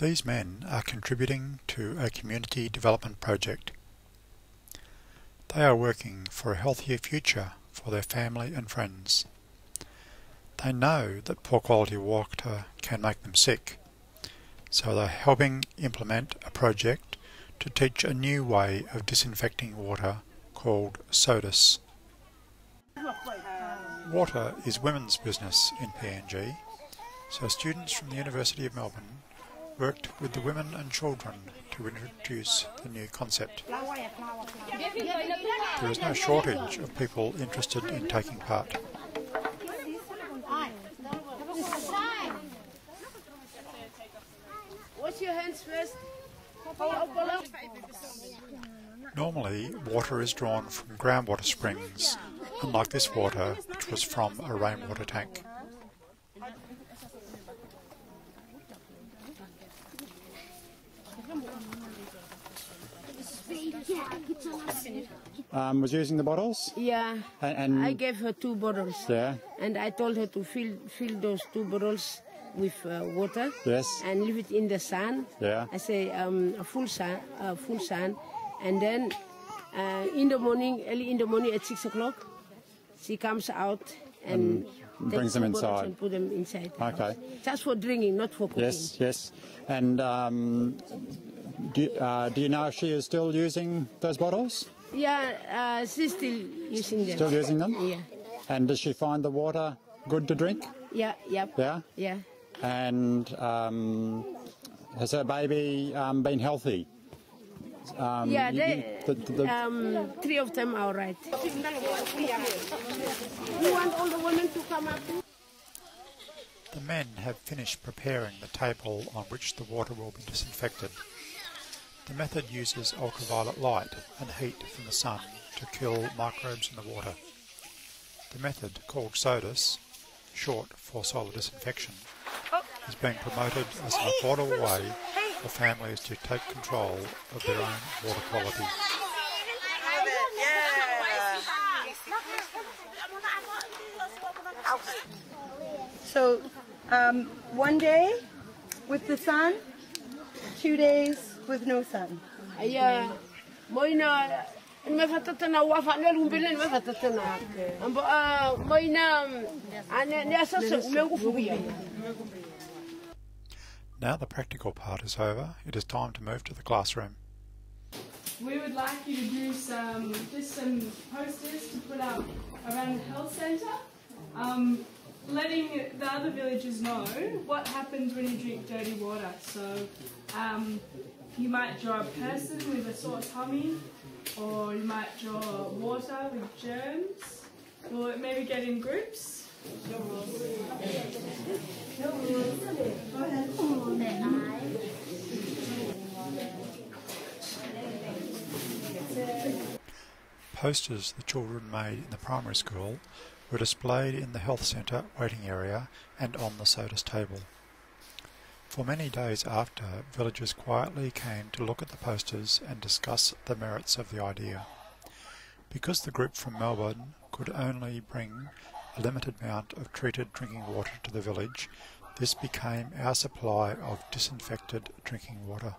These men are contributing to a community development project. They are working for a healthier future for their family and friends. They know that poor quality water can make them sick, so they're helping implement a project to teach a new way of disinfecting water called SODIS. Water is women's business in PNG, so students from the University of Melbourne worked with the women and children to introduce the new concept. There is no shortage of people interested in taking part. Wash your hands first. Normally, water is drawn from groundwater springs, unlike this water, which was from a rainwater tank. Um, was using the bottles? Yeah. And, and I gave her two bottles. yeah, And I told her to fill fill those two bottles with uh, water yes, and leave it in the sun. yeah. I say um, a full sun, uh, full sun, and then uh, in the morning, early in the morning at six o'clock, she comes out and, takes brings them inside. and put them inside. the Okay. house. Just for drinking, not for cooking. Yes, yes. And um, do, uh, do you know if she is still using those bottles? Yeah, uh, she's still using them. Still using them? Yeah, And does she find the water good to drink? yeah, yep. Yeah. yeah. And um, has her baby um, been healthy? Um, Yeah, you- they, you- the- the- um, three of them are right. You want all the women to come up? The men have finished preparing the table on which the water will be disinfected. The method uses ultraviolet light and heat from the sun to kill microbes in the water. The method, called SODIS, short for solar disinfection, is being promoted as an affordable way for families to take control of their own water quality. So, um, one day with the sun, two days with no sun. Aya, moina, me fatata na wafa na lumbele me fatata na. Ambo ah Now the practical part is over, it is time to move to the classroom. We would like you to do some, just some posters to put up around the health centre, um, letting the other villagers know what happens when you drink dirty water. So um, you might draw a person with a sore tummy, or you might draw water with germs, or maybe get in groups. Posters the children made in the primary school were displayed in the health centre waiting area and on the SODIS table. For many days after, villagers quietly came to look at the posters and discuss the merits of the idea. Because the group from Melbourne could only bring a limited amount of treated drinking water to the village, this became our supply of disinfected drinking water.